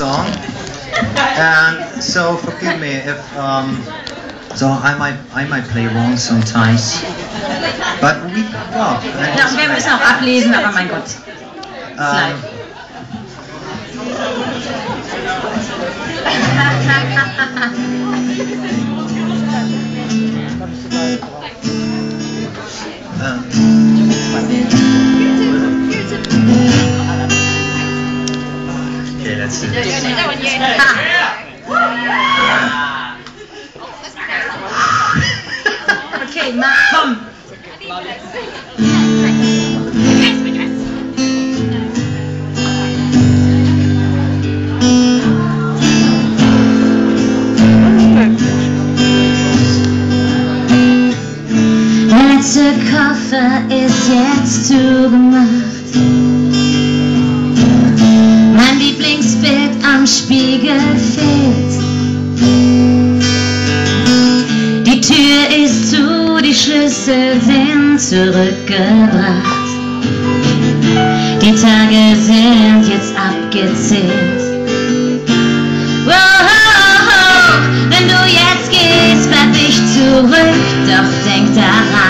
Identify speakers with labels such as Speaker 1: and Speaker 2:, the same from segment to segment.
Speaker 1: song. And so forgive me if um, so I might I might play wrong sometimes. But we well.
Speaker 2: Nou, ah, god.
Speaker 1: Um,
Speaker 2: And
Speaker 3: oh, uh, the coffin is yet to be okay, Spiegel fehlt. Die Tür ist zu, die Schlüssel sind zurückgebracht. Die Tage sind jetzt abgezählt. Oh, wenn du jetzt gehst, bleib ich zurück, doch denk daran.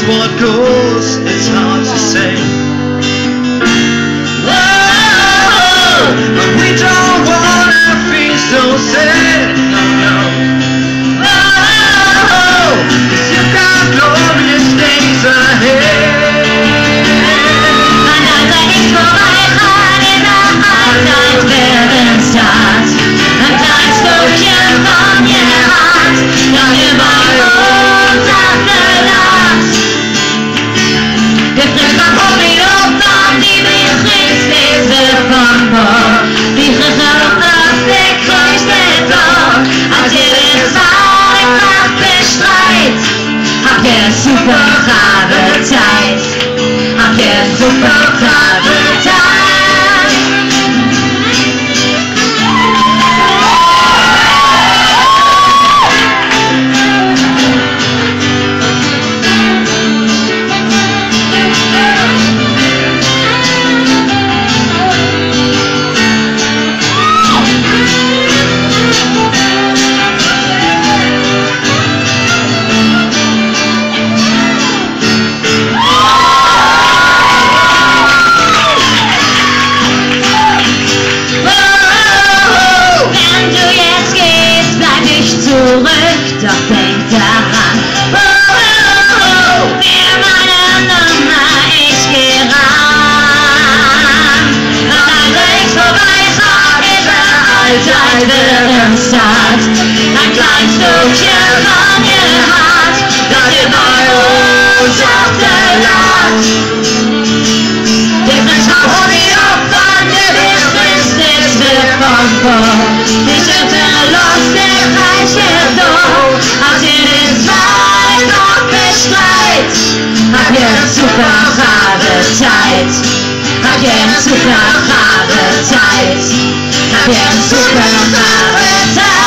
Speaker 1: what goes, it's hard to say.
Speaker 3: der super brave Zeit, habt ihr super brave doch denk daran. Oh, oh, oh, wer meine Nummer, ich geh ran. An rechts vorbei, sag ich, Alter, der Ein kleines Stückchen von ihr hat, das ihr uns auf Agent Super Radezeit. Agent Super Radezeit. Agent Super Radezeit.